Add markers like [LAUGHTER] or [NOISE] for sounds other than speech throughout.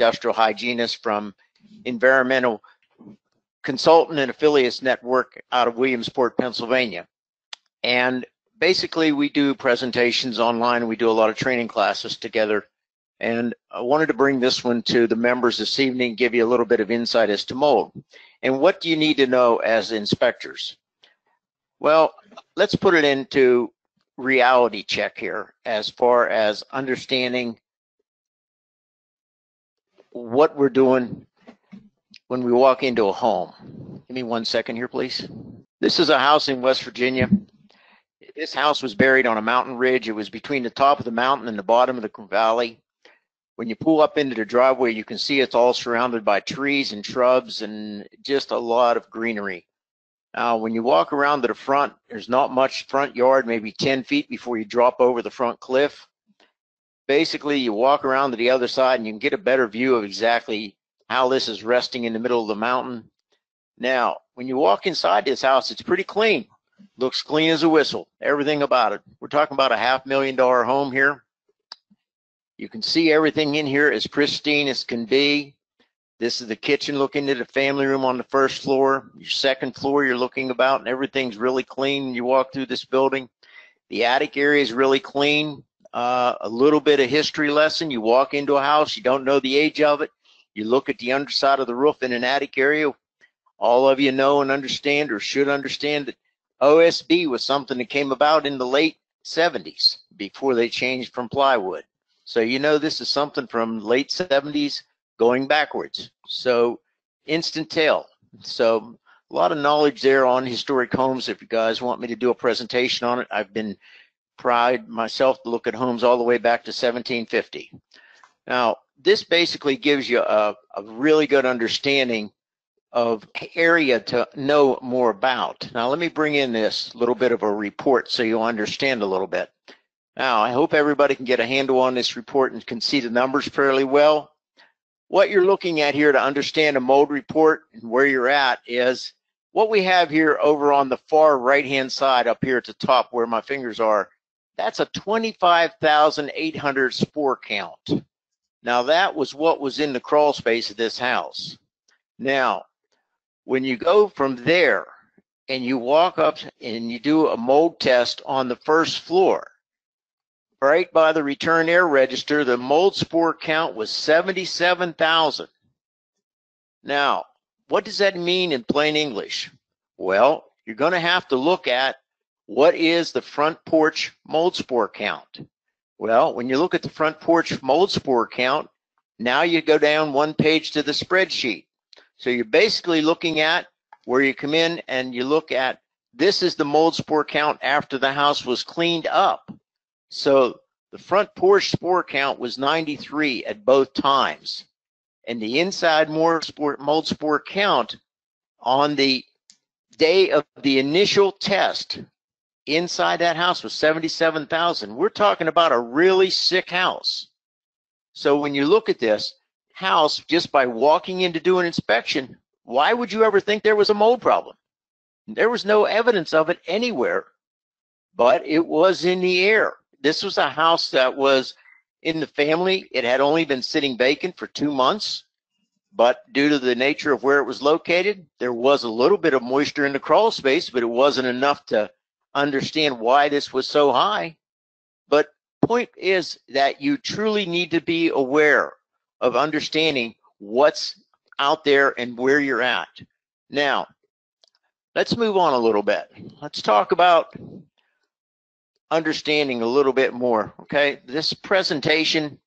industrial hygienist from Environmental Consultant and Affiliates Network out of Williamsport, Pennsylvania. And basically, we do presentations online. We do a lot of training classes together. And I wanted to bring this one to the members this evening, give you a little bit of insight as to mold. And what do you need to know as inspectors? Well, let's put it into reality check here as far as understanding what we're doing when we walk into a home. Give me one second here, please. This is a house in West Virginia. This house was buried on a mountain ridge. It was between the top of the mountain and the bottom of the valley. When you pull up into the driveway, you can see it's all surrounded by trees and shrubs and just a lot of greenery. Now, when you walk around to the front, there's not much front yard, maybe 10 feet before you drop over the front cliff. Basically, you walk around to the other side and you can get a better view of exactly how this is resting in the middle of the mountain. Now, when you walk inside this house, it's pretty clean. Looks clean as a whistle, everything about it. We're talking about a half million dollar home here. You can see everything in here as pristine as can be. This is the kitchen looking into the family room on the first floor. Your second floor you're looking about and everything's really clean you walk through this building. The attic area is really clean. Uh, a little bit of history lesson. You walk into a house, you don't know the age of it. You look at the underside of the roof in an attic area. All of you know and understand or should understand that OSB was something that came about in the late 70s before they changed from plywood. So you know this is something from late 70s going backwards. So instant tale. So a lot of knowledge there on historic homes. If you guys want me to do a presentation on it, I've been pride myself to look at homes all the way back to 1750. Now, this basically gives you a, a really good understanding of area to know more about. Now, let me bring in this little bit of a report so you'll understand a little bit. Now, I hope everybody can get a handle on this report and can see the numbers fairly well what you're looking at here to understand a mold report and where you're at is what we have here over on the far right hand side up here at the top where my fingers are that's a 25,800 spore count now that was what was in the crawl space of this house now when you go from there and you walk up and you do a mold test on the first floor right by the return air register, the mold spore count was 77,000. Now, what does that mean in plain English? Well, you're going to have to look at what is the front porch mold spore count. Well, when you look at the front porch mold spore count, now you go down one page to the spreadsheet. So you're basically looking at where you come in and you look at this is the mold spore count after the house was cleaned up. So the front porch spore count was 93 at both times. And the inside mold spore count on the day of the initial test inside that house was 77,000. We're talking about a really sick house. So when you look at this house, just by walking in to do an inspection, why would you ever think there was a mold problem? There was no evidence of it anywhere, but it was in the air this was a house that was in the family. It had only been sitting vacant for two months, but due to the nature of where it was located, there was a little bit of moisture in the crawl space, but it wasn't enough to understand why this was so high. But point is that you truly need to be aware of understanding what's out there and where you're at. Now, let's move on a little bit. Let's talk about understanding a little bit more. Okay, this presentation,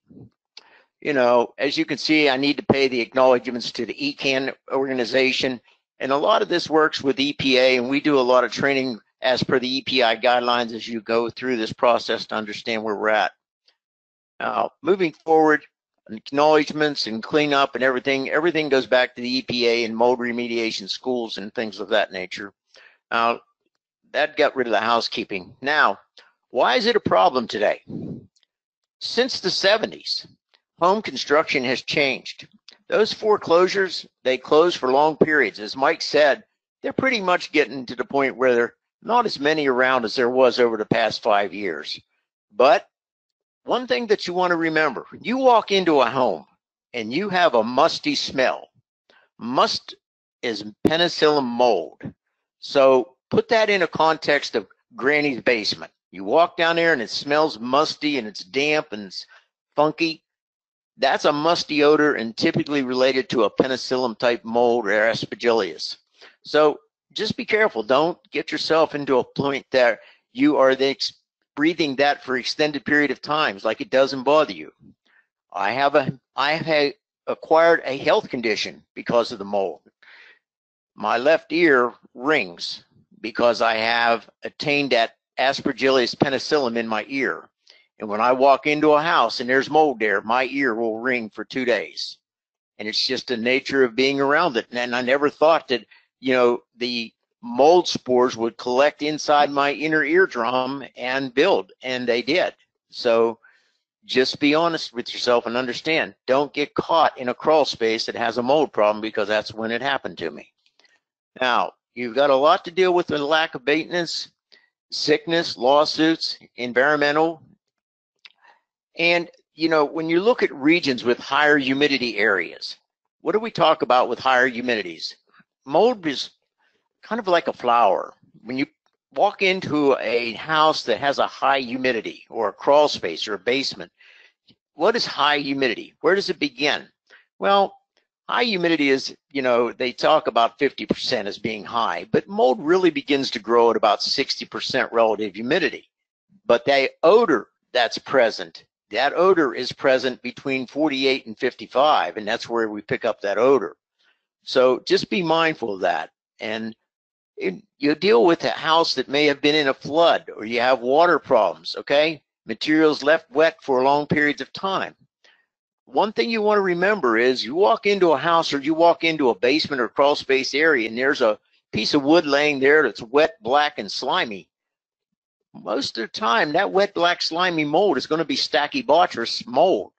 you know, as you can see, I need to pay the acknowledgments to the ECAN organization. And a lot of this works with EPA, and we do a lot of training as per the EPA guidelines as you go through this process to understand where we're at. Now, moving forward, acknowledgments and cleanup and everything, everything goes back to the EPA and mold remediation schools and things of that nature. Now, that got rid of the housekeeping. Now, why is it a problem today? Since the 70s, home construction has changed. Those foreclosures, they close for long periods. As Mike said, they're pretty much getting to the point where there are not as many around as there was over the past five years. But one thing that you want to remember, you walk into a home and you have a musty smell, must is penicillin mold. So put that in a context of granny's basement. You walk down there and it smells musty and it's damp and it's funky. That's a musty odor and typically related to a penicillium type mold or aspergillus. So just be careful. Don't get yourself into a point that you are breathing that for extended period of times like it doesn't bother you. I have a I have acquired a health condition because of the mold. My left ear rings because I have attained that aspergillus penicillin in my ear. And when I walk into a house and there's mold there, my ear will ring for two days. And it's just the nature of being around it. And I never thought that, you know, the mold spores would collect inside my inner eardrum and build. And they did. So just be honest with yourself and understand. Don't get caught in a crawl space that has a mold problem because that's when it happened to me. Now, you've got a lot to deal with the lack of maintenance, sickness, lawsuits, environmental. And, you know, when you look at regions with higher humidity areas, what do we talk about with higher humidities? Mold is kind of like a flower. When you walk into a house that has a high humidity or a crawl space or a basement, what is high humidity? Where does it begin? Well, high humidity is, you know, they talk about 50% as being high, but mold really begins to grow at about 60% relative humidity. But that odor that's present, that odor is present between 48 and 55, and that's where we pick up that odor. So just be mindful of that. And you deal with a house that may have been in a flood or you have water problems, okay? Materials left wet for long periods of time. One thing you want to remember is you walk into a house or you walk into a basement or crawl space area and there's a piece of wood laying there that's wet, black, and slimy. Most of the time, that wet, black, slimy mold is going to be Stachybotrys mold.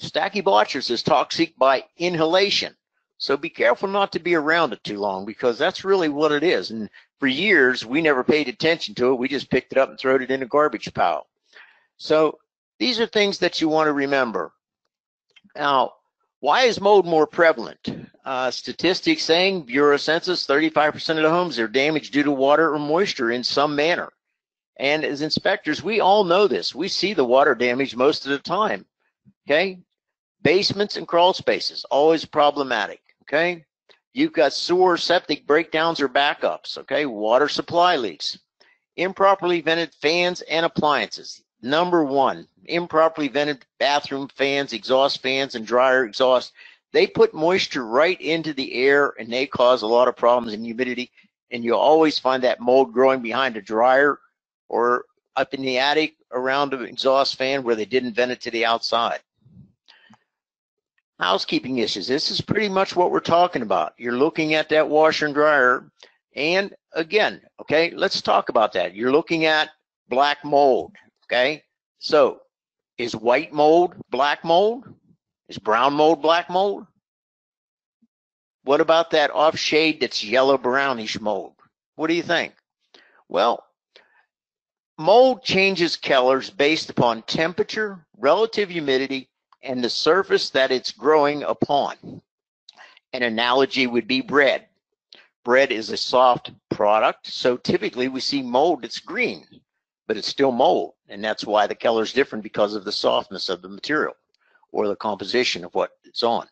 Stachybotrys is toxic by inhalation. So be careful not to be around it too long because that's really what it is. And for years, we never paid attention to it. We just picked it up and threw it in a garbage pile. So these are things that you want to remember. Now, why is mold more prevalent? Uh, statistics saying Bureau Census 35% of the homes are damaged due to water or moisture in some manner. And as inspectors, we all know this. We see the water damage most of the time. Okay. Basements and crawl spaces, always problematic okay? You've got sewer septic breakdowns or backups, okay? Water supply leaks. Improperly vented fans and appliances. Number one, improperly vented bathroom fans, exhaust fans, and dryer exhaust. They put moisture right into the air and they cause a lot of problems in humidity. And you'll always find that mold growing behind a dryer or up in the attic around an exhaust fan where they didn't vent it to the outside housekeeping issues. This is pretty much what we're talking about. You're looking at that washer and dryer. And again, okay, let's talk about that. You're looking at black mold, okay? So is white mold black mold? Is brown mold black mold? What about that off shade that's yellow brownish mold? What do you think? Well, mold changes colors based upon temperature, relative humidity, and the surface that it's growing upon. An analogy would be bread. Bread is a soft product, so typically we see mold that's green, but it's still mold, and that's why the color is different because of the softness of the material or the composition of what it's on.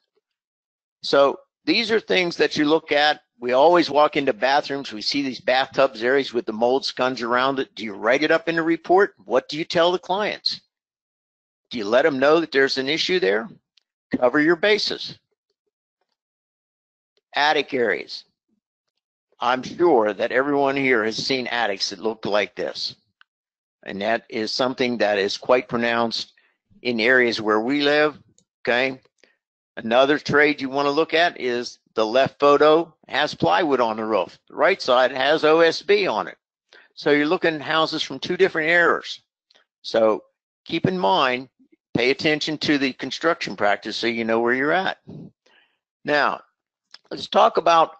So these are things that you look at. We always walk into bathrooms, we see these bathtubs areas with the mold sponge around it. Do you write it up in the report? What do you tell the clients? Do you let them know that there's an issue there? Cover your bases. Attic areas. I'm sure that everyone here has seen attics that look like this. And that is something that is quite pronounced in areas where we live. Okay. Another trade you want to look at is the left photo has plywood on the roof. The right side has OSB on it. So you're looking at houses from two different eras. So keep in mind Pay attention to the construction practice so you know where you're at. Now, let's talk about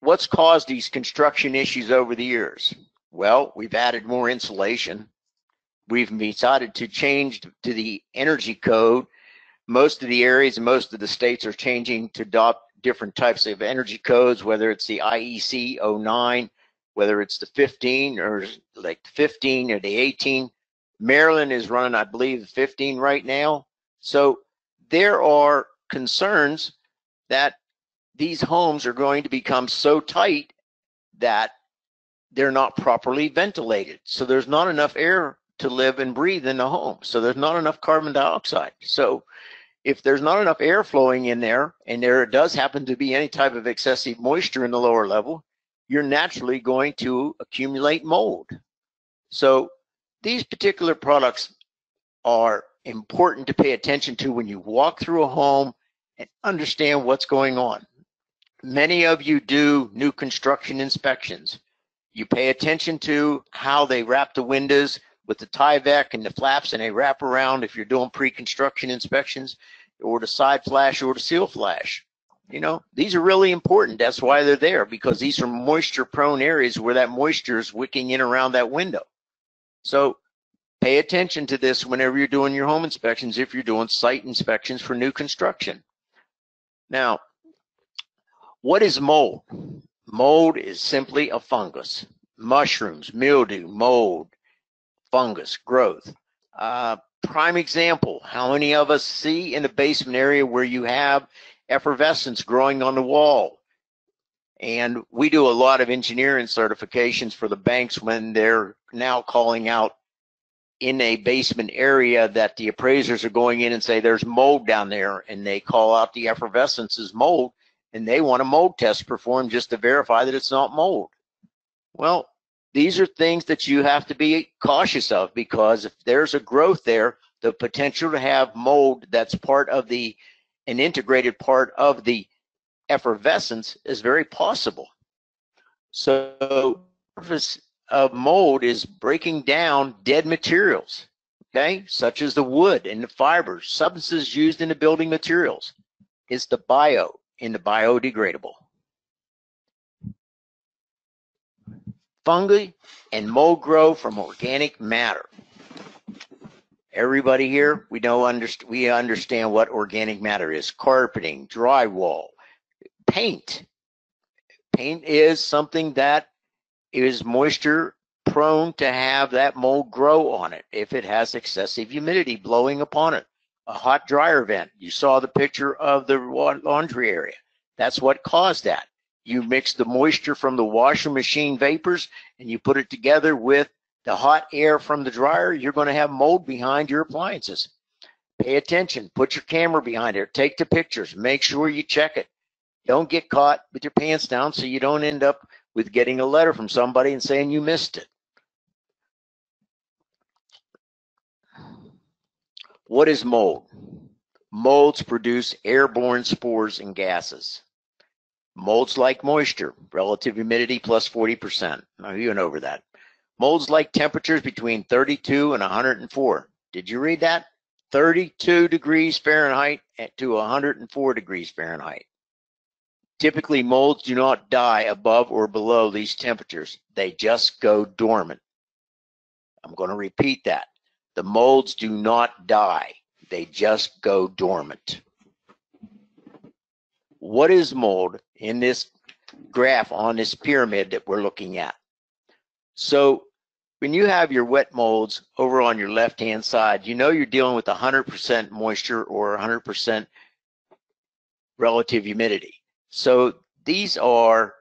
what's caused these construction issues over the years. Well, we've added more insulation. We've decided to change to the energy code most of the areas and most of the states are changing to adopt different types of energy codes, whether it's the IEC 09, whether it's the 15 or like the 15 or the 18. Maryland is running, I believe, 15 right now. So there are concerns that these homes are going to become so tight that they're not properly ventilated. So there's not enough air to live and breathe in the home. So there's not enough carbon dioxide. So if there's not enough air flowing in there and there does happen to be any type of excessive moisture in the lower level, you're naturally going to accumulate mold. So these particular products are important to pay attention to when you walk through a home and understand what's going on. Many of you do new construction inspections. You pay attention to how they wrap the windows with the Tyvek and the flaps and they wrap around if you're doing pre-construction inspections or the side flash or the seal flash. You know, these are really important. That's why they're there because these are moisture prone areas where that moisture is wicking in around that window. So pay attention to this whenever you're doing your home inspections if you're doing site inspections for new construction. Now, what is mold? Mold is simply a fungus. Mushrooms, mildew, mold, fungus, growth. Uh, prime example, how many of us see in a basement area where you have effervescence growing on the wall? And we do a lot of engineering certifications for the banks when they're now calling out in a basement area that the appraisers are going in and say there's mold down there and they call out the effervescence as mold and they want a mold test performed just to verify that it's not mold. Well, these are things that you have to be cautious of because if there's a growth there, the potential to have mold that's part of the an integrated part of the effervescence is very possible. So purpose of mold is breaking down dead materials, okay, such as the wood and the fibers, substances used in the building materials. It's the bio in the biodegradable. Fungi and mold grow from organic matter. Everybody here, we know underst we understand what organic matter is. Carpeting, drywall, paint. Paint is something that is moisture prone to have that mold grow on it if it has excessive humidity blowing upon it. A hot dryer vent. You saw the picture of the laundry area. That's what caused that you mix the moisture from the washer machine vapors and you put it together with the hot air from the dryer, you're going to have mold behind your appliances. Pay attention. Put your camera behind it. Take the pictures. Make sure you check it. Don't get caught with your pants down so you don't end up with getting a letter from somebody and saying you missed it. What is mold? Molds produce airborne spores and gases. Molds like moisture, relative humidity plus 40%. Now you went over that. Molds like temperatures between 32 and 104. Did you read that? 32 degrees Fahrenheit to 104 degrees Fahrenheit. Typically, molds do not die above or below these temperatures. They just go dormant. I'm going to repeat that. The molds do not die. They just go dormant. What is mold in this graph on this pyramid that we're looking at. So when you have your wet molds over on your left hand side, you know you're dealing with 100% moisture or 100% relative humidity. So these are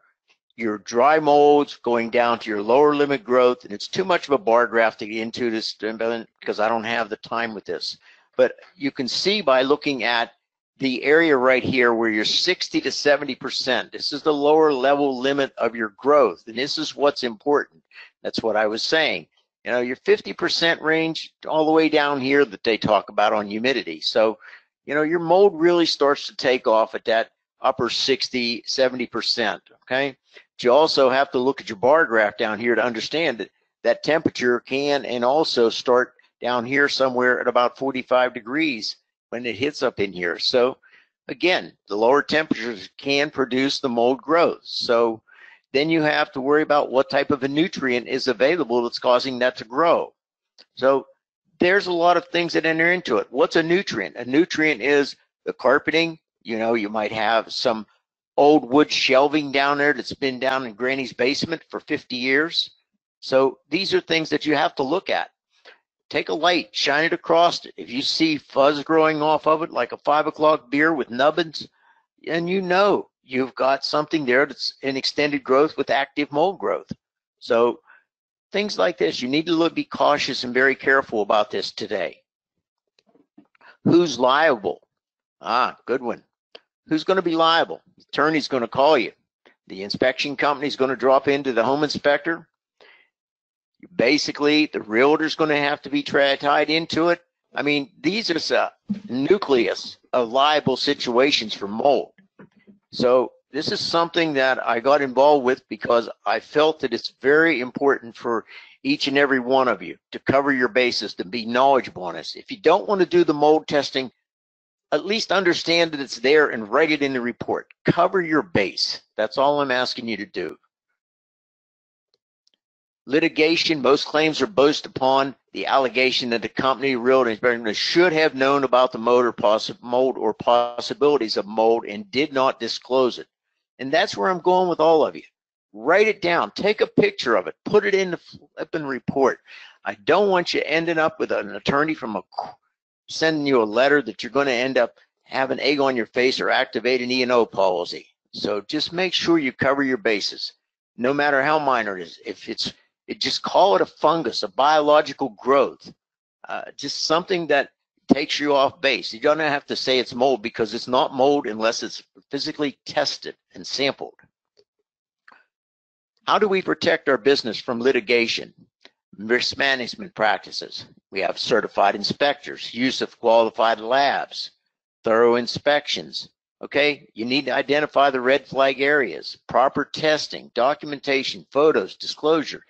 your dry molds going down to your lower limit growth, and it's too much of a bar graph to get into this because I don't have the time with this. But you can see by looking at the area right here where you're 60 to 70%. This is the lower level limit of your growth. And this is what's important. That's what I was saying. You know, your 50% range all the way down here that they talk about on humidity. So, you know, your mold really starts to take off at that upper 60, 70%. Okay. But you also have to look at your bar graph down here to understand that that temperature can and also start down here somewhere at about 45 degrees when it hits up in here. So again, the lower temperatures can produce the mold growth. So then you have to worry about what type of a nutrient is available that's causing that to grow. So there's a lot of things that enter into it. What's a nutrient? A nutrient is the carpeting. You know, you might have some old wood shelving down there that's been down in granny's basement for 50 years. So these are things that you have to look at. Take a light, shine it across it. If you see fuzz growing off of it, like a five o'clock beer with nubbins, and you know you've got something there that's in extended growth with active mold growth. So things like this, you need to look, be cautious and very careful about this today. Who's liable? Ah, good one. Who's going to be liable? The attorney's going to call you. The inspection company's going to drop into the home inspector. Basically, the realtor's going to have to be tied into it. I mean, these are a nucleus of liable situations for mold. So this is something that I got involved with because I felt that it's very important for each and every one of you to cover your bases, to be knowledgeable on this. If you don't want to do the mold testing, at least understand that it's there and write it in the report. Cover your base. That's all I'm asking you to do. Litigation, most claims are based upon the allegation that the company realtor should have known about the mold or, mold or possibilities of mold and did not disclose it. And that's where I'm going with all of you. Write it down. Take a picture of it. Put it in the flipping report. I don't want you ending up with an attorney from a sending you a letter that you're going to end up having egg on your face or activate an E&O policy. So just make sure you cover your bases, no matter how minor it is. If it's, it just call it a fungus, a biological growth, uh, just something that takes you off base. You don't have to say it's mold because it's not mold unless it's physically tested and sampled. How do we protect our business from litigation? Risk management practices. We have certified inspectors, use of qualified labs, thorough inspections. Okay, you need to identify the red flag areas, proper testing, documentation, photos, disclosure.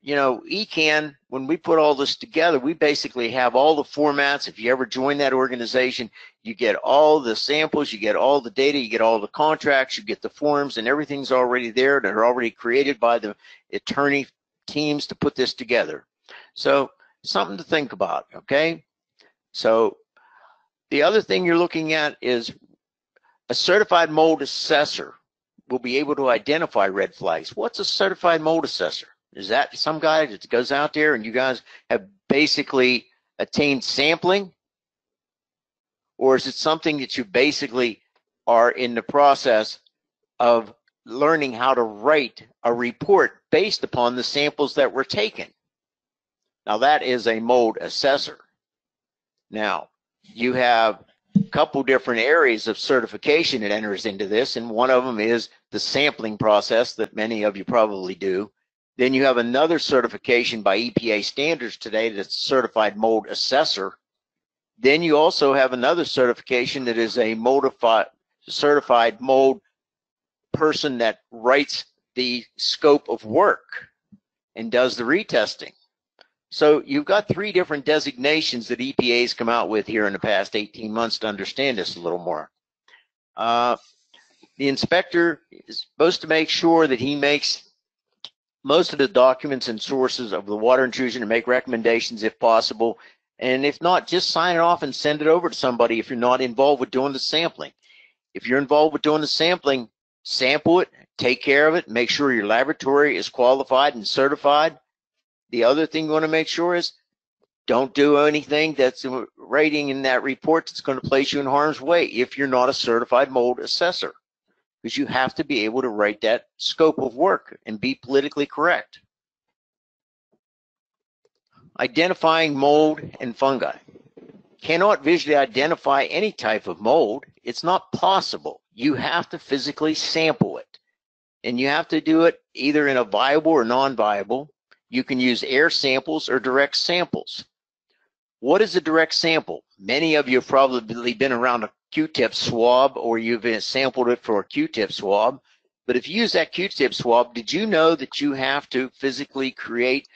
You know, ECAN, when we put all this together, we basically have all the formats. If you ever join that organization, you get all the samples, you get all the data, you get all the contracts, you get the forms, and everything's already there. They're already created by the attorney teams to put this together. So something to think about, okay? So the other thing you're looking at is a certified mold assessor will be able to identify red flags. What's a certified mold assessor? Is that some guy that goes out there and you guys have basically attained sampling? Or is it something that you basically are in the process of learning how to write a report based upon the samples that were taken. Now that is a mold assessor. Now you have a couple different areas of certification that enters into this, and one of them is the sampling process that many of you probably do. Then you have another certification by EPA standards today that's certified mold assessor. Then you also have another certification that is a modified certified mold person that writes the scope of work and does the retesting. So you've got three different designations that EPA's come out with here in the past 18 months to understand this a little more. Uh, the inspector is supposed to make sure that he makes most of the documents and sources of the water intrusion and make recommendations if possible. And if not, just sign it off and send it over to somebody if you're not involved with doing the sampling. If you're involved with doing the sampling, sample it, take care of it, make sure your laboratory is qualified and certified. The other thing you want to make sure is don't do anything that's rating in that report that's going to place you in harm's way if you're not a certified mold assessor, because you have to be able to write that scope of work and be politically correct. Identifying mold and fungi. Cannot visually identify any type of mold. It's not possible you have to physically sample it. And you have to do it either in a viable or non-viable. You can use air samples or direct samples. What is a direct sample? Many of you have probably been around a Q-tip swab or you've sampled it for a Q-tip swab. But if you use that Q-tip swab, did you know that you have to physically create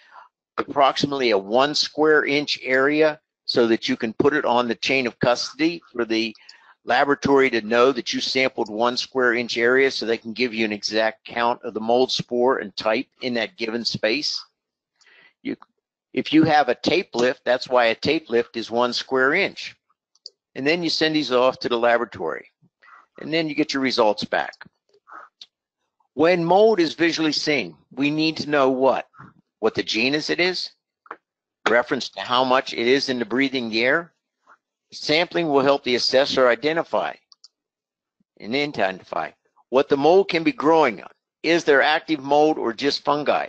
approximately a one square inch area so that you can put it on the chain of custody for the laboratory to know that you sampled one square inch area so they can give you an exact count of the mold spore and type in that given space. You, If you have a tape lift, that's why a tape lift is one square inch. And then you send these off to the laboratory. And then you get your results back. When mold is visually seen, we need to know what? What the genus it is, reference to how much it is in the breathing air. Sampling will help the assessor identify and identify what the mold can be growing on. Is there active mold or just fungi?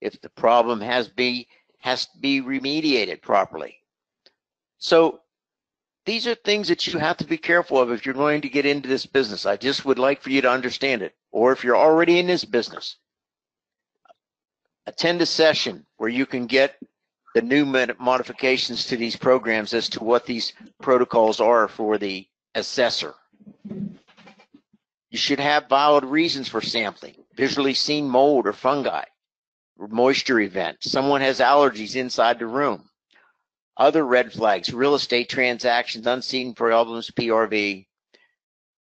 If the problem has be has to be remediated properly. So these are things that you have to be careful of if you're going to get into this business. I just would like for you to understand it. Or if you're already in this business, attend a session where you can get the new modifications to these programs as to what these protocols are for the assessor. You should have valid reasons for sampling, visually seen mold or fungi, moisture event, someone has allergies inside the room, other red flags, real estate transactions, unseen problems, PRV.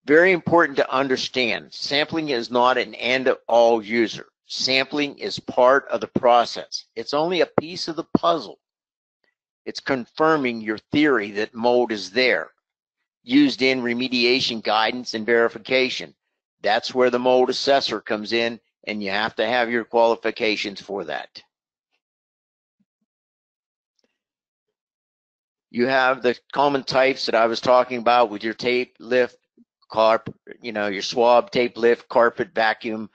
Very important to understand, sampling is not an end all user. Sampling is part of the process. It's only a piece of the puzzle. It's confirming your theory that mold is there, used in remediation guidance and verification. That's where the mold assessor comes in, and you have to have your qualifications for that. You have the common types that I was talking about with your tape lift, carp, you know, your swab tape lift, carpet vacuum,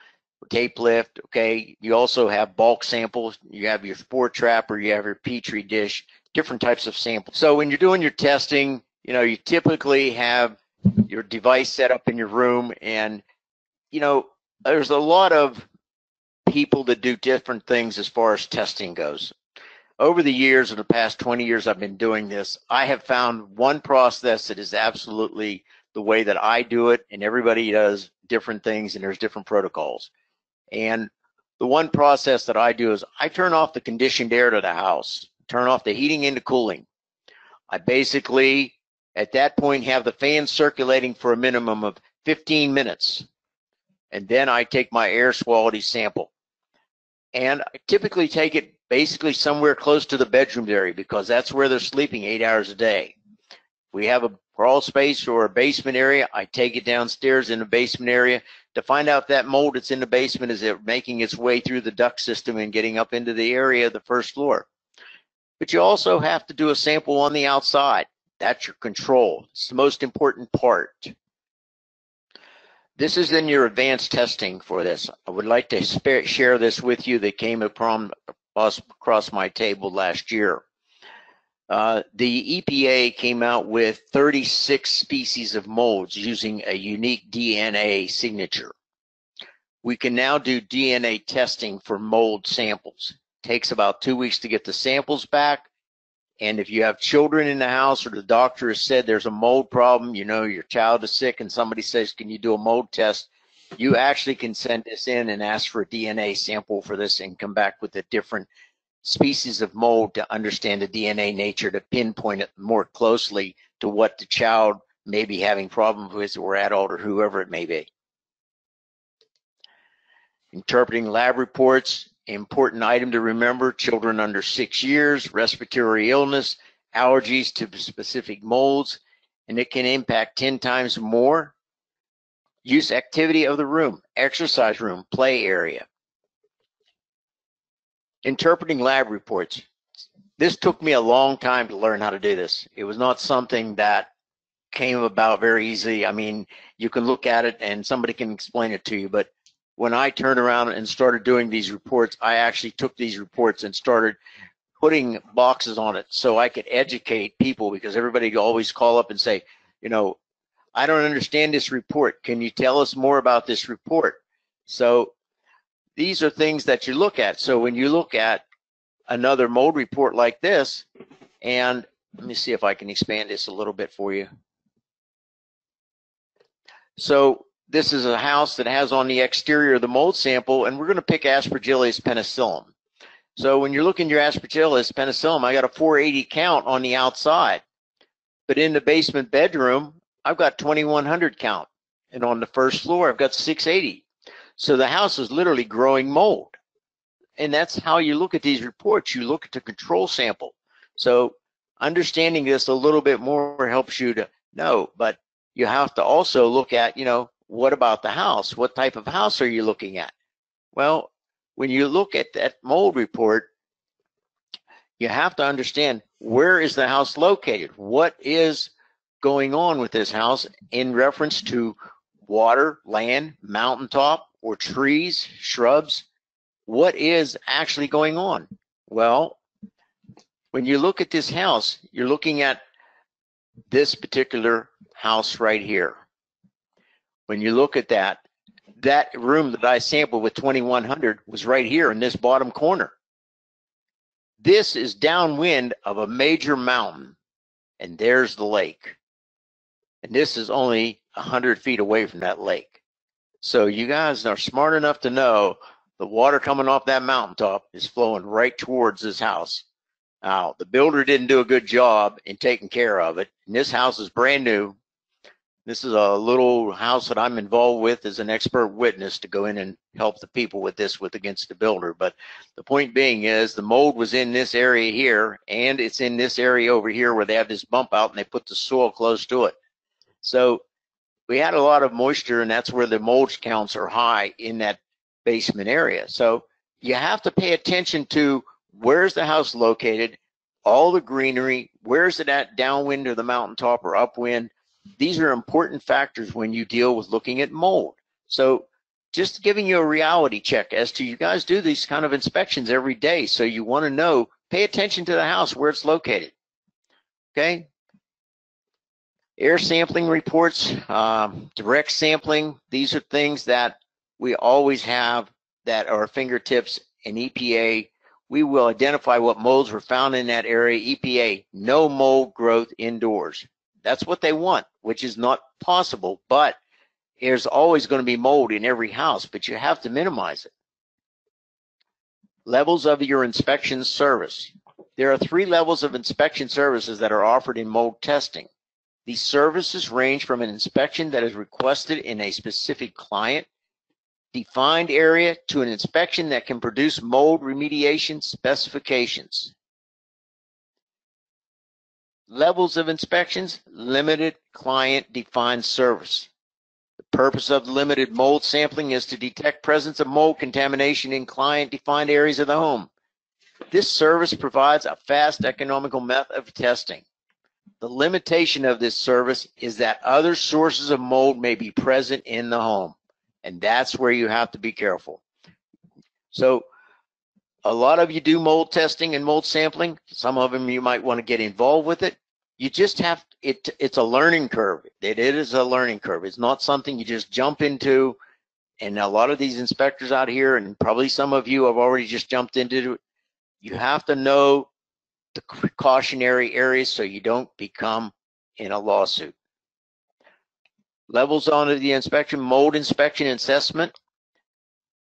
tape lift. Okay. You also have bulk samples. You have your spore trap or you have your petri dish, different types of samples. So when you're doing your testing, you know, you typically have your device set up in your room and, you know, there's a lot of people that do different things as far as testing goes. Over the years, in the past 20 years I've been doing this, I have found one process that is absolutely the way that I do it, and everybody does different things, and there's different protocols. And the one process that I do is I turn off the conditioned air to the house, turn off the heating the cooling. I basically, at that point, have the fan circulating for a minimum of 15 minutes. And then I take my air quality sample. And I typically take it basically somewhere close to the bedroom area because that's where they're sleeping eight hours a day. If we have a crawl space or a basement area, I take it downstairs in the basement area to find out that mold that's in the basement is it making its way through the duct system and getting up into the area of the first floor. But you also have to do a sample on the outside. That's your control. It's the most important part. This is in your advanced testing for this. I would like to share this with you that came across my table last year. Uh, the EPA came out with 36 species of molds using a unique DNA signature. We can now do DNA testing for mold samples. It takes about two weeks to get the samples back. And if you have children in the house or the doctor has said there's a mold problem, you know your child is sick and somebody says, can you do a mold test? You actually can send this in and ask for a DNA sample for this and come back with a different species of mold to understand the DNA nature to pinpoint it more closely to what the child may be having problems with or adult or whoever it may be. Interpreting lab reports, important item to remember, children under six years, respiratory illness, allergies to specific molds, and it can impact 10 times more. Use activity of the room, exercise room, play area interpreting lab reports. This took me a long time to learn how to do this. It was not something that came about very easy. I mean, you can look at it and somebody can explain it to you, but when I turned around and started doing these reports, I actually took these reports and started putting boxes on it so I could educate people because everybody always call up and say, you know, I don't understand this report. Can you tell us more about this report? So these are things that you look at. So when you look at another mold report like this, and let me see if I can expand this a little bit for you. So this is a house that has on the exterior the mold sample, and we're going to pick Aspergillus penicillin. So when you're looking at your Aspergillus penicillin, I got a 480 count on the outside, but in the basement bedroom, I've got 2100 count, and on the first floor, I've got 680. So the house was literally growing mold. and that's how you look at these reports. You look at the control sample. So understanding this a little bit more helps you to know, but you have to also look at, you know, what about the house? What type of house are you looking at? Well, when you look at that mold report, you have to understand where is the house located? What is going on with this house in reference to water, land, mountaintop, or trees, shrubs? What is actually going on? Well, when you look at this house, you're looking at this particular house right here. When you look at that, that room that I sampled with 2100 was right here in this bottom corner. This is downwind of a major mountain, and there's the lake. And this is only 100 feet away from that lake. So you guys are smart enough to know the water coming off that mountaintop is flowing right towards this house. Now, the builder didn't do a good job in taking care of it. And this house is brand new. This is a little house that I'm involved with as an expert witness to go in and help the people with this with against the builder. But the point being is the mold was in this area here and it's in this area over here where they have this bump out and they put the soil close to it. So we had a lot of moisture and that's where the mold counts are high in that basement area. So you have to pay attention to where's the house located, all the greenery, where's it at downwind of the mountaintop or upwind, these are important factors when you deal with looking at mold. So just giving you a reality check as to you guys do these kind of inspections every day. So you want to know, pay attention to the house, where it's located. Okay. Air sampling reports, um, direct sampling. These are things that we always have that are fingertips and EPA. We will identify what molds were found in that area. EPA, no mold growth indoors. That's what they want, which is not possible, but there's always going to be mold in every house, but you have to minimize it. Levels of your inspection service. There are three levels of inspection services that are offered in mold testing. These services range from an inspection that is requested in a specific client, defined area to an inspection that can produce mold remediation specifications. Levels of inspections, limited client defined service. The purpose of limited mold sampling is to detect presence of mold contamination in client defined areas of the home. This service provides a fast economical method of testing. The limitation of this service is that other sources of mold may be present in the home. And that's where you have to be careful. So a lot of you do mold testing and mold sampling. Some of them you might want to get involved with it you just have it it's a learning curve it, it is a learning curve it's not something you just jump into and a lot of these inspectors out here and probably some of you have already just jumped into it you have to know the cautionary areas so you don't become in a lawsuit. Levels on the inspection mold inspection assessment.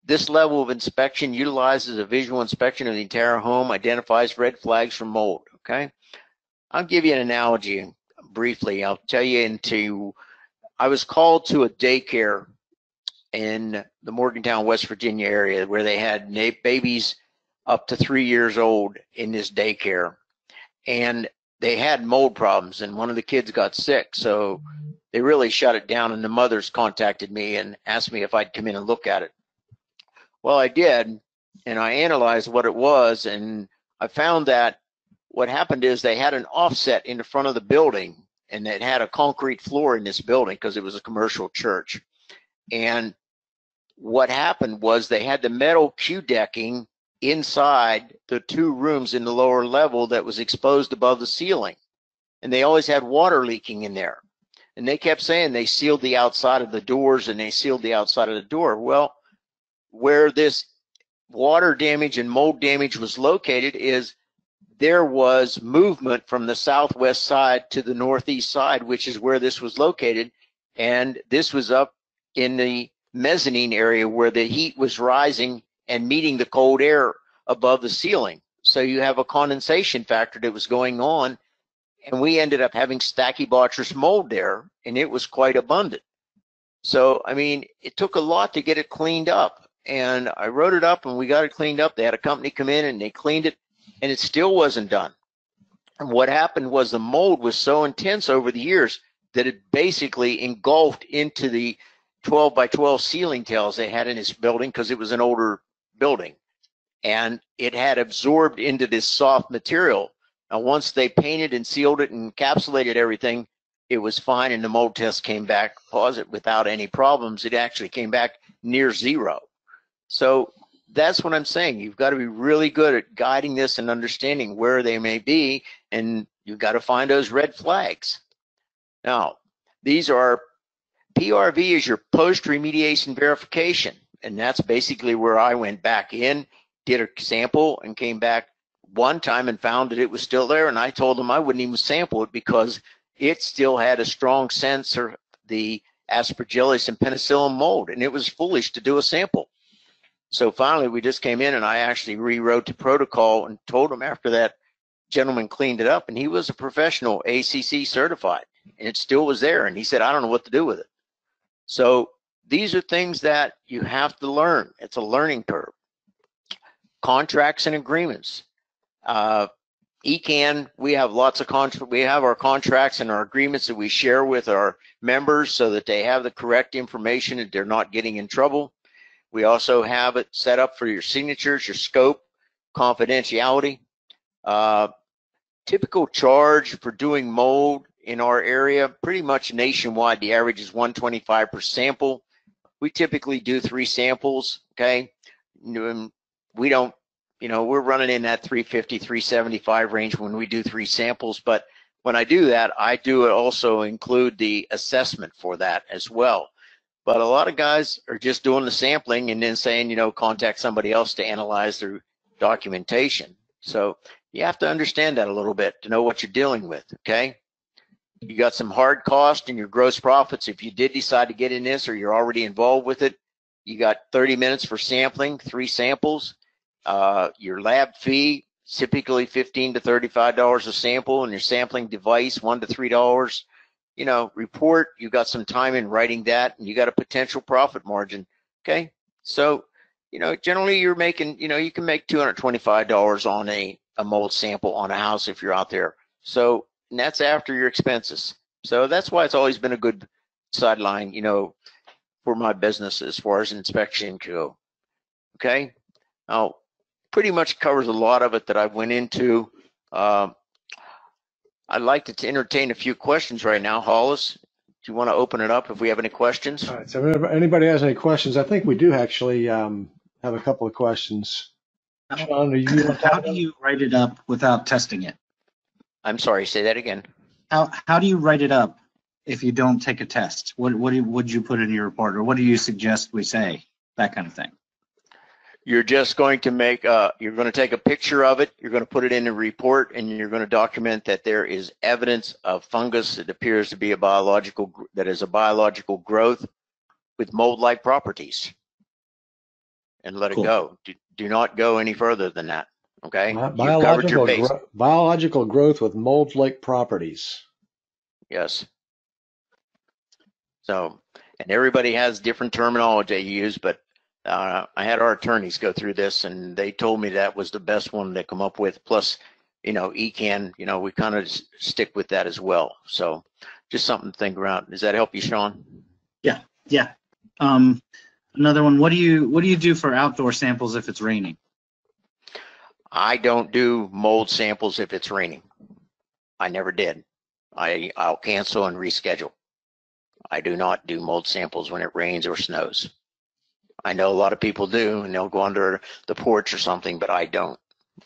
This level of inspection utilizes a visual inspection of the entire home identifies red flags for mold okay? I'll give you an analogy briefly. I'll tell you into, I was called to a daycare in the Morgantown, West Virginia area where they had babies up to three years old in this daycare. And they had mold problems and one of the kids got sick. So they really shut it down and the mothers contacted me and asked me if I'd come in and look at it. Well, I did. And I analyzed what it was and I found that what happened is they had an offset in the front of the building and it had a concrete floor in this building because it was a commercial church. And what happened was they had the metal Q decking inside the two rooms in the lower level that was exposed above the ceiling. And they always had water leaking in there. And they kept saying they sealed the outside of the doors and they sealed the outside of the door. Well, where this water damage and mold damage was located is there was movement from the southwest side to the northeast side, which is where this was located. And this was up in the mezzanine area where the heat was rising and meeting the cold air above the ceiling. So you have a condensation factor that was going on. And we ended up having Stachybotrys mold there, and it was quite abundant. So, I mean, it took a lot to get it cleaned up. and I wrote it up and we got it cleaned up. They had a company come in and they cleaned it and it still wasn't done. And what happened was the mold was so intense over the years that it basically engulfed into the 12 by 12 ceiling tiles they had in this building because it was an older building. And it had absorbed into this soft material. Now, once they painted and sealed it and encapsulated everything, it was fine and the mold test came back positive without any problems. It actually came back near zero. So that's what I'm saying. You've got to be really good at guiding this and understanding where they may be, and you've got to find those red flags. Now, these are PRV is your post remediation verification, and that's basically where I went back in, did a sample, and came back one time and found that it was still there. And I told them I wouldn't even sample it because it still had a strong sense of the aspergillus and penicillin mold, and it was foolish to do a sample. So finally, we just came in and I actually rewrote the protocol and told him after that gentleman cleaned it up, and he was a professional ACC certified, and it still was there. And he said, I don't know what to do with it. So these are things that you have to learn. It's a learning curve. Contracts and agreements. Uh, ECAN, we have lots of contracts. We have our contracts and our agreements that we share with our members so that they have the correct information and they're not getting in trouble. We also have it set up for your signatures, your scope, confidentiality. Uh, typical charge for doing mold in our area, pretty much nationwide, the average is 125 per sample. We typically do three samples, okay? Um, we don't you know, we're running in that 350, 375 range when we do three samples. But when I do that, I do also include the assessment for that as well. But a lot of guys are just doing the sampling and then saying, you know, contact somebody else to analyze their documentation. So you have to understand that a little bit to know what you're dealing with, okay? You got some hard cost in your gross profits. If you did decide to get in this or you're already involved with it, you got 30 minutes for sampling, three samples. Uh, your lab fee, typically 15 to $35 a sample, and your sampling device, one to $3. You know, report, you got some time in writing that, and you got a potential profit margin. Okay. So, you know, generally you're making, you know, you can make $225 on a, a mold sample on a house if you're out there. So, and that's after your expenses. So that's why it's always been a good sideline, you know, for my business as far as inspection go. Okay. Now, pretty much covers a lot of it that I went into. Um, I'd like to entertain a few questions right now. Hollis, do you want to open it up if we have any questions? All right, so if anybody has any questions, I think we do actually um, have a couple of questions. Sean, are you? How do you write it up without testing it? I'm sorry, say that again. How, how do you write it up if you don't take a test? What, what do- would you put in your report, or what do you suggest we say? That kind of thing. You're just going to make, uh, you're going to take a picture of it, you're going to put it in a report, and you're going to document that there is evidence of fungus that appears to be a biological, that is a biological growth with mold-like properties. And let it go. Do, do not go any further than that, okay? Bi- your Biological, gro- biological growth with mold-like properties. Yes. So, and everybody has different terminology they use, but uh, I had our attorneys go through this and they told me that was the best one to come up with. Plus, you know, ECAN, you know, we kind of stick with that as well. So just something to think about. Does that help you, Sean? Yeah. Yeah. Um, another one. What do you what do you do for outdoor samples if it's raining? I don't do mold samples if it's raining. I never did. I, I'll cancel and reschedule. I do not do mold samples when it rains or snows. I know a lot of people do, and they'll go under the porch or something, but I don't.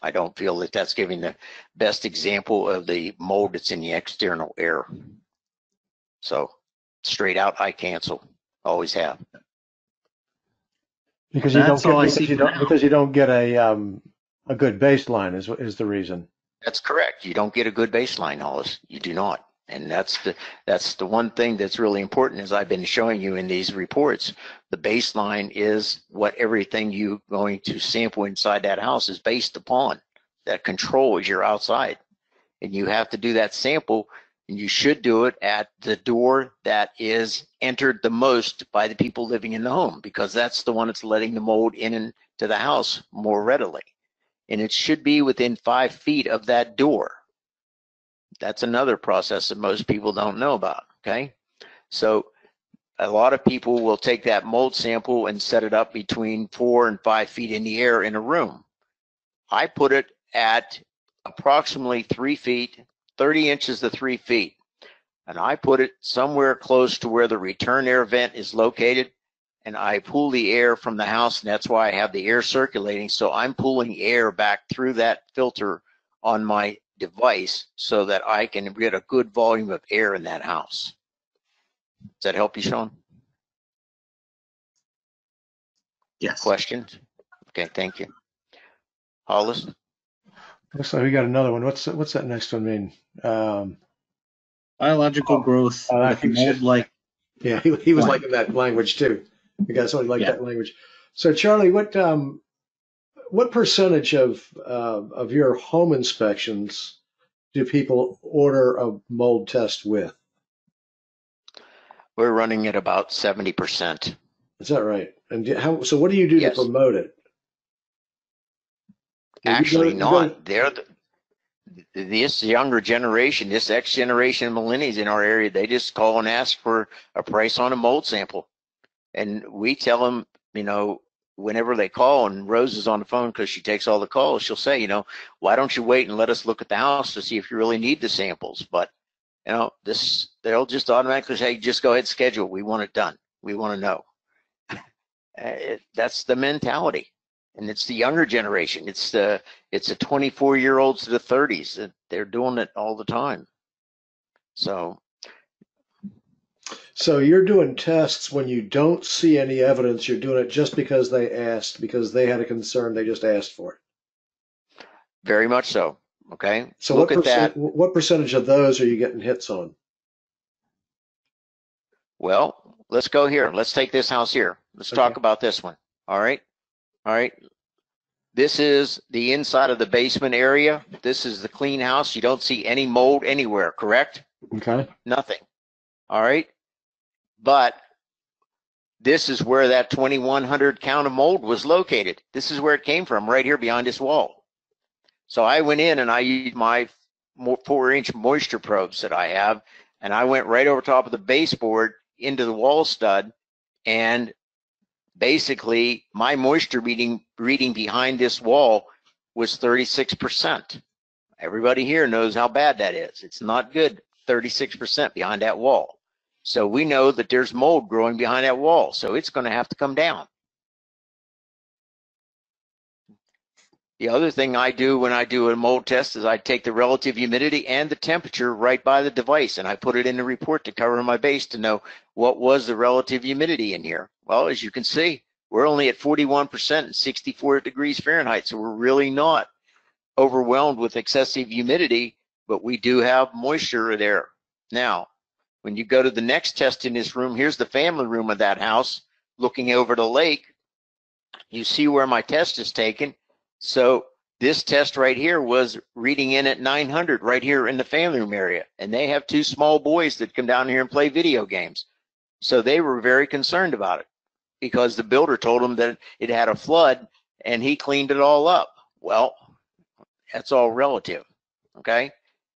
I don't feel that that's giving the best example of the mold that's in the external air. So straight out, I cancel. Always have. Because you don't That's all I get, because you don't, because you don't get a, um, a good baseline is, is the reason. That's correct. You don't get a good baseline, Hollis. You do not. And that's the that's the one thing that's really important as I've been showing you in these reports. The baseline is what everything you're going to sample inside that house is based upon. That control is your outside. And you have to do that sample And you should do it at the door that is entered the most by the people living in the home because that's the one that's letting the mold in and to the house more readily. And it should be within five feet of that door. That's another process that most people don't know about. Okay. So a lot of people will take that mold sample and set it up between four and five feet in the air in a room. I put it at approximately three feet, 30 inches to three feet. And I put it somewhere close to where the return air vent is located. And I pull the air from the house, and that's why I have the air circulating. So I'm pulling air back through that filter on my device so that I can get a good volume of air in that house. Does that help you, Sean? Yes. Questions? Okay, thank you. Hollis? Looks like we got another one. What's, what's that next one mean? Um, Biological growth I think mold-like yeah, he, he was liking that language too. You guys only like Yeah. that language. So Charlie, what, um, what percentage of, uh, of your home inspections do people order a mold test with? We're running at about 70%. Is that right? And how, so what do you do to promote it? Do you go- Actually, go- not. They're the, this younger generation, this X generation of millennials in our area, they just call and ask for a price on a mold sample. And we tell them, you know, whenever they call and Rose is on the phone because she takes all the calls, she'll say, you know, why don't you wait and let us look at the house to see if you really need the samples? But, you know, this, they'll just automatically say, just go ahead, and schedule. We want it done. We want to know. Uh, [LAUGHS] it, that's the mentality and it's the younger generation. It's the it's the 24 year olds to the 30s that they're doing it all the time. So So you're doing tests when you don't see any evidence. You're doing it just because they asked, because they had a concern. They just asked for it. very much so. Okay. So look at that. what percentage of those are you getting hits on? Well, let's go here. Let's take this house here. Let's talk about this one. All right. All right. This is the inside of the basement area. This is the clean house. You don't see any mold anywhere, correct? Okay. Nothing. All right. But this is where that 2100 count of mold was located. This is where it came from, right here behind this wall. So I went in and I used my four inch moisture probes that I have, and I went right over top of the baseboard into the wall stud. And basically, my moisture reading, reading behind this wall was 36%. Everybody here knows how bad that is. It's not good, 36% behind that wall. So we know that there's mold growing behind that wall. So it's going to have to come down. The other thing I do when I do a mold test is I take the relative humidity and the temperature right by the device and I put it in the report to cover my base to know what was the relative humidity in here. Well, as you can see, we're only at 41% and 64 degrees Fahrenheit. So we're really not overwhelmed with excessive humidity, but we do have moisture there. Now, when you go to the next test in this room, here's the family room of that house looking over the lake. You see where my test is taken. So this test right here was reading in at 900 right here in the family room area. And they have two small boys that come down here and play video games. So they were very concerned about it because the builder told them that it had a flood and he cleaned it all up. Well, that's all relative. Okay.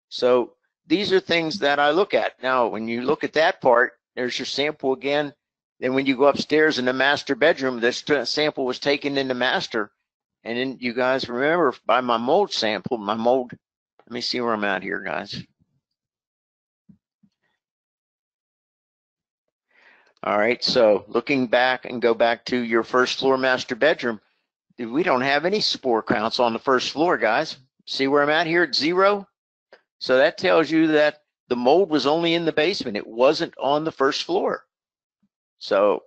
So these are things that I look at. Now, when you look at that part, there's your sample again. Then when you go upstairs in the master bedroom, this sample was taken in the master. And then you guys remember by my mold sample, my mold, let me see where I'm at here, guys. All right, so looking back and go back to your first floor master bedroom, we don't have any spore counts on the first floor, guys. See where I'm at here at zero? So that tells you that the mold was only in the basement. It wasn't on the first floor. So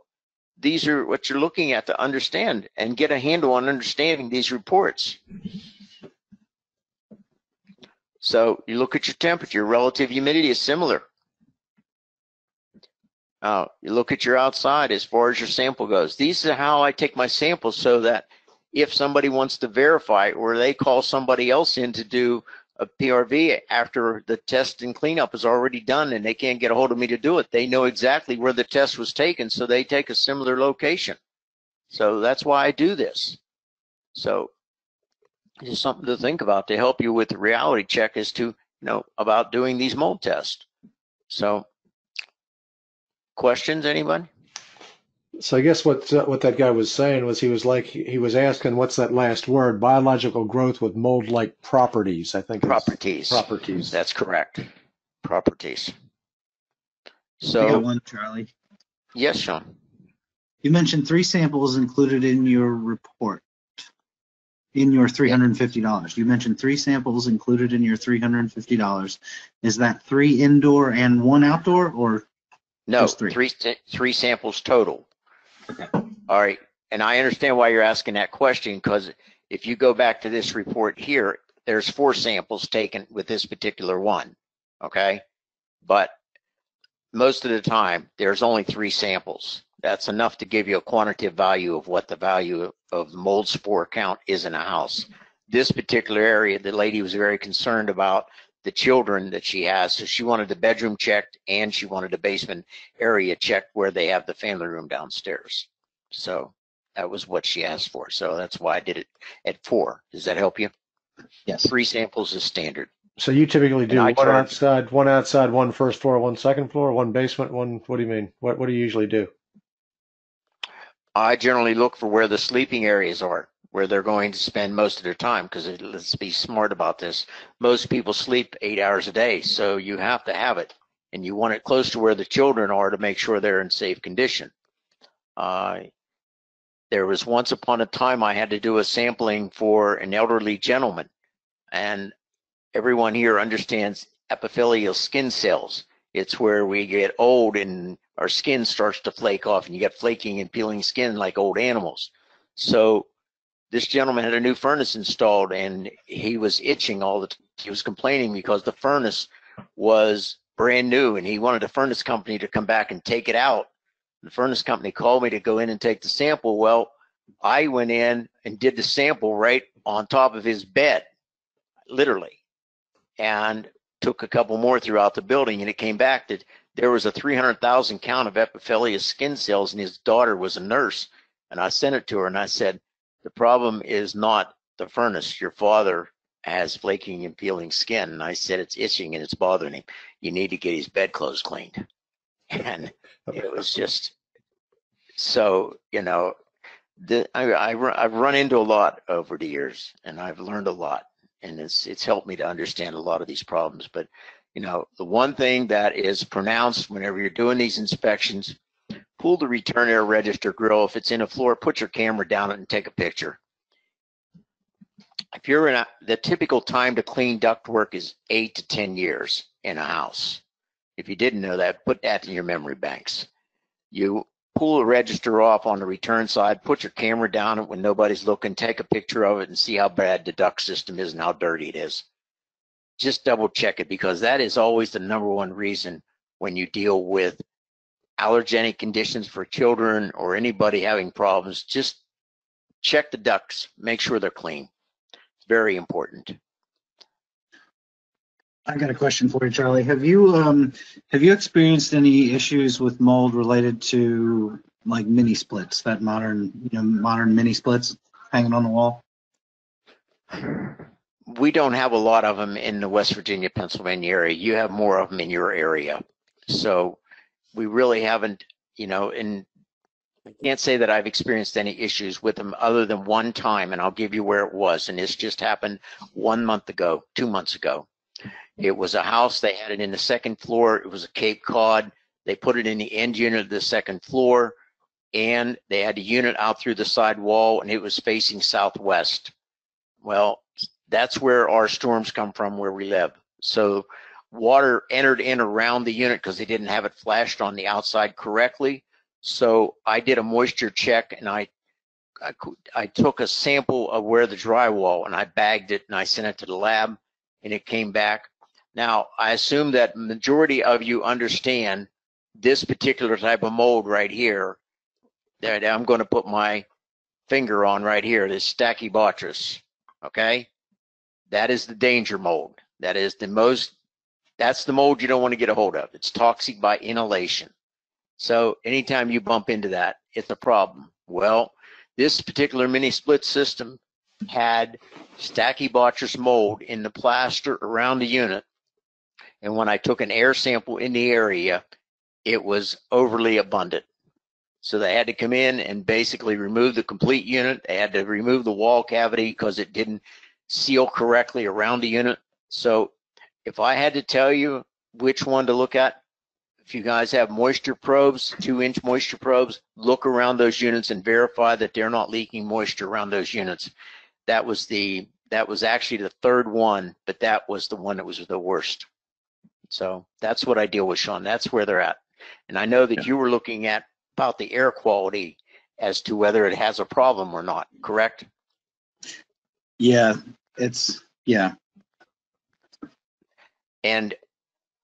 these are what you're looking at to understand and get a handle on understanding these reports. So you look at your temperature, relative humidity is similar. Uh, you look at your outside as far as your sample goes. These are how I take my samples so that if somebody wants to verify or they call somebody else in to do of PRV after the test and cleanup is already done and they can't get a hold of me to do it. They know exactly where the test was taken, so they take a similar location. So that's why I do this. So just something to think about to help you with the reality check as to, you know, about doing these mold tests. So questions, anybody? So I guess what uh, what that guy was saying was he was like he was asking what's that last word? Biological growth with mold-like properties. I think. Properties. Properties. That's correct. Properties. I got So, one, Charlie. yes, Sean. You mentioned three samples included in your report. In your three hundred and fifty dollars. You mentioned three samples included in your three hundred and fifty dollars. Is that three indoor and one outdoor or? No, Just three. three, three samples total. All right. And I understand why you're asking that question because if you go back to this report here, there's four samples taken with this particular one. Okay. But most of the time, there's only three samples. That's enough to give you a quantitative value of what the value of mold spore count is in a house. This particular area, the lady was very concerned about the children that she has. So she wanted the bedroom checked and she wanted the basement area checked where they have the family room downstairs. So that was what she asked for. So that's why I did it at four. Does that help you? Yes. Three samples is standard. So you typically do one charge- outside, one outside, one first floor, one second floor, one basement, one. What do you mean? What What do you usually do? I generally look for where the sleeping areas are, where they're going to spend most of their time. Because let's be smart about this. Most people sleep eight hours a day, so you have to have it, and you want it close to where the children are to make sure they're in safe condition. Uh, there was once upon a time I had to do a sampling for an elderly gentleman, and everyone here understands epithelial skin cells. It's where we get old and our skin starts to flake off and you get flaking and peeling skin like old animals. So this gentleman had a new furnace installed and he was itching all the time. He was complaining because the furnace was brand new and he wanted the furnace company to come back and take it out. The furnace company called me to go in and take the sample. Well, I went in and did the sample right on top of his bed, literally, and took a couple more throughout the building and it came back that there was a 300,000 count of epithelial skin cells, and his daughter was a nurse. And I sent it to her, and I said, "The problem is not the furnace. Your father has flaking and peeling skin." And I said, "It's itching and it's bothering him. You need to get his bedclothes cleaned." [LAUGHS] And it was just so you know, the, I, I, I've run into a lot over the years, and I've learned a lot, and it's it's helped me to understand a lot of these problems. But you know, the one thing that is pronounced whenever you're doing these inspections, pull the return air register grill. If it's in a floor, put your camera down it and take a picture. If you're in a, the typical time to clean ductwork is eight to 10 years in a house. If you didn't know that, put that in your memory banks. You pull the register off on the return side, put your camera down it when nobody's looking, take a picture of it and see how bad the duct system is and how dirty it is just double check it because that is always the number one reason when you deal with allergenic conditions for children or anybody having problems. Just check the ducts, make sure they're clean. It's very important. I got a question for you, Charlie. Have you, um, have you experienced any issues with mold related to like mini splits, that modern, you know, modern mini splits hanging on the wall? We don't have a lot of them in the West Virginia, Pennsylvania area. You have more of them in your area. So we really haven't, you know, and I can't say that I've experienced any issues with them other than one time, and I'll give you where it was. And this just happened one month ago, two months ago. It was a house. They had it in the second floor. It was a Cape Cod. They put it in the end unit of the second floor, and they had a unit out through the side wall, and it was facing southwest. Well, that's where our storms come from where we live. So water entered in around the unit because they didn't have it flashed on the outside correctly. So I did a moisture check and I, I, I took a sample of where the drywall and I bagged it and I sent it to the lab and it came back. Now, I assume that majority of you understand this particular type of mold right here that I'm going to put my finger on right here, this Stachybotrys, okay? That is the danger mold. That is the most, that's the mold you don't want to get a hold of. It's toxic by inhalation. So anytime you bump into that, it's a problem. Well, this particular mini split system had Stachybotrys mold in the plaster around the unit. And when I took an air sample in the area, it was overly abundant. So they had to come in and basically remove the complete unit. They had to remove the wall cavity because it didn't seal correctly around the unit. So if I had to tell you which one to look at, if you guys have moisture probes, two inch moisture probes, look around those units and verify that they're not leaking moisture around those units. That was the, that was actually the third one, but that was the one that was the worst. So that's what I deal with, Sean. That's where they're at. And I know that you were looking at about the air quality as to whether it has a problem or not, correct? Yeah, it's, yeah, And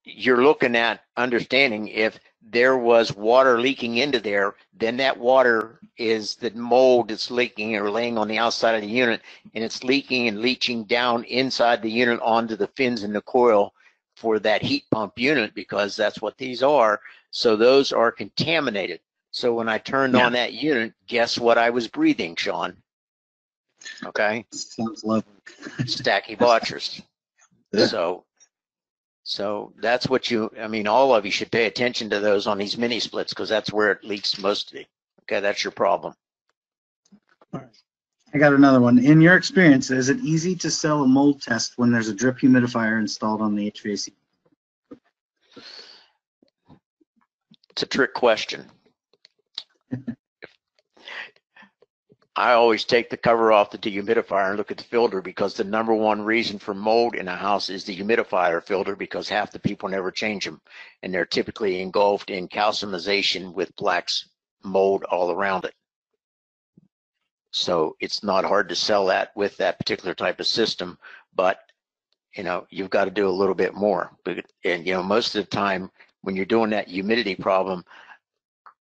you're looking at understanding if there was water leaking into there, then that water is the mold that's leaking or laying on the outside of the unit and it's leaking and leaching down inside the unit onto the fins and the coil for that heat pump unit because that's what these are. So those are contaminated. So when I turned Yeah. on that unit, guess what I was breathing, Sean? Okay, sounds lovely. Stachybotrys. [LAUGHS] Yeah. So, so that's what you, I mean, all of you should pay attention to those on these mini splits because that's where it leaks mostly. Okay, that's your problem. I got another one. In your experience, is it easy to sell a mold test when there's a drip humidifier installed on the HVAC? It's a trick question. [LAUGHS] I always take the cover off the dehumidifier and look at the filter because the number one reason for mold in a house is the humidifier filter because half the people never change them and they're typically engulfed in calcimization with blacks mold all around it. So it's not hard to sell that with that particular type of system, but you know, you've got to do a little bit more. And you know, most of the time when you're doing that humidity problem,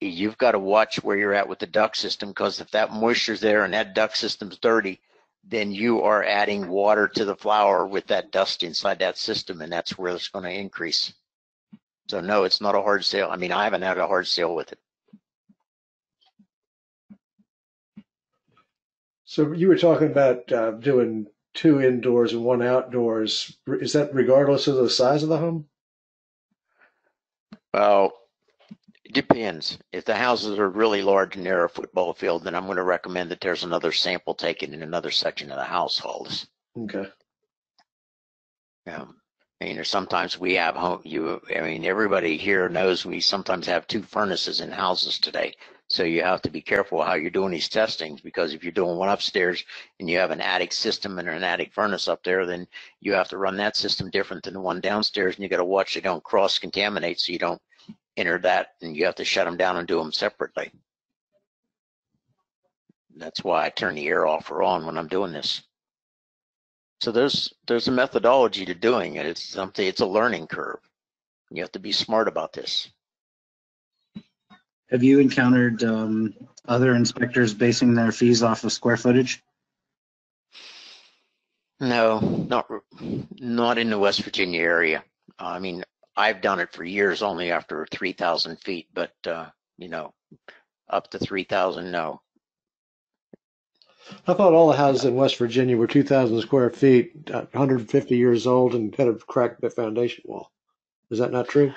you've got to watch where you're at with the duct system because if that moisture's there and that duct system's dirty, then you are adding water to the flower with that dust inside that system, and that's where it's going to increase. So no, it's not a hard sale. I mean, I haven't had a hard sale with it. So you were talking about uh, doing two indoors and one outdoors. Is that regardless of the size of the home? Well, it depends. If the houses are really large and they're a football field, then I'm going to recommend that there's another sample taken in another section of the households. Okay. Um, I mean, there's sometimes we have home, you, I mean, everybody here knows we sometimes have two furnaces in houses today. So you have to be careful how you're doing these testings because if you're doing one upstairs and you have an attic system and an attic furnace up there, then you have to run that system different than the one downstairs and you got to watch they don't cross contaminate so you don't enter that and you have to shut them down and do them separately. That's why I turn the air off or on when I'm doing this. So there's there's a methodology to doing it. It's something. It's a learning curve. You have to be smart about this. Have you encountered um, other inspectors basing their fees off of square footage? No, not not in the West Virginia area. I mean, I've done it for years, only after three thousand feet. But uh, you know, up to three thousand, no. I thought all the houses in West Virginia were 2,000 square feet, uh, 150 years old, and had a cracked the foundation wall. Is that not true?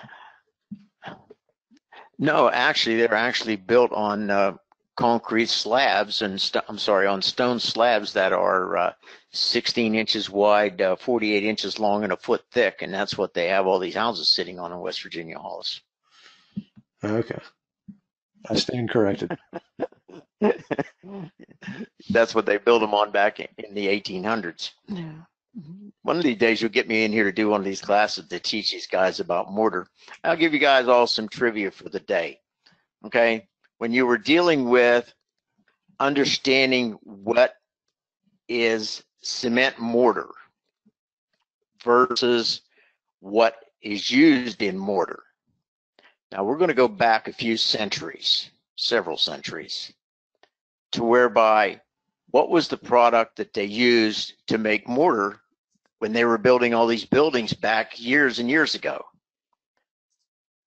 No, actually, they're actually built on uh, concrete slabs and st- I'm sorry, on stone slabs that are uh, 16 inches wide, uh, 48 inches long, and a foot thick, and that's what they have all these houses sitting on in West Virginia Hollis. Okay. I stand corrected. [LAUGHS] that's what they built them on back in, in the 1800s. One of these days, you'll get me in here to do one of these classes to teach these guys about mortar. I'll give you guys all some trivia for the day. Okay. When you were dealing with understanding what is cement mortar versus what is used in mortar. Now we're going to go back a few centuries, several centuries, to whereby what was the product that they used to make mortar when they were building all these buildings back years and years ago.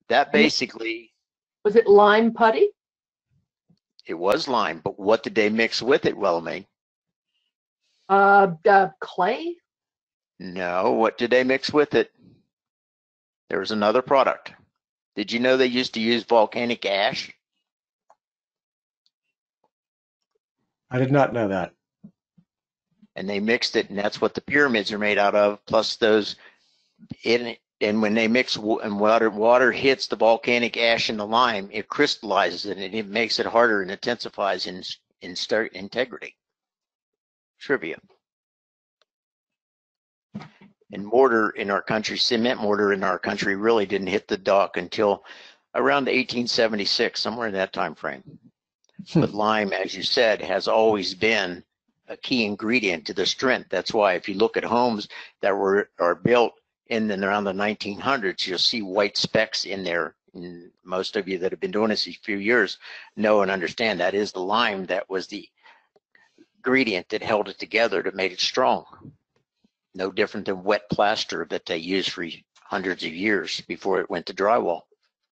That basically, Was it lime putty? it was lime, but what did they mix with it, Wellamy? Uh, uh, clay? No, what did they mix with it? There was another product. Did you know they used to use volcanic ash? I did not know that. and they mixed it, and that's what the pyramids are made out of. Plus those in and when they mix and water, water hits the volcanic ash and the lime, it crystallizes it, and it makes it harder and intensifies in in start integrity. Trivia. And mortar in our country, cement mortar in our country, really didn't hit the dock until around 1876, somewhere in that time frame. Hmm. But lime, as you said, has always been a key ingredient to the strength. That's why if you look at homes that were are built in and around the 1900s, you'll see white specks in there. And most of you that have been doing this a few years know and understand that is the lime that was the ingredient that held it together that made it strong. No different than wet plaster that they used for hundreds of years before it went to drywall.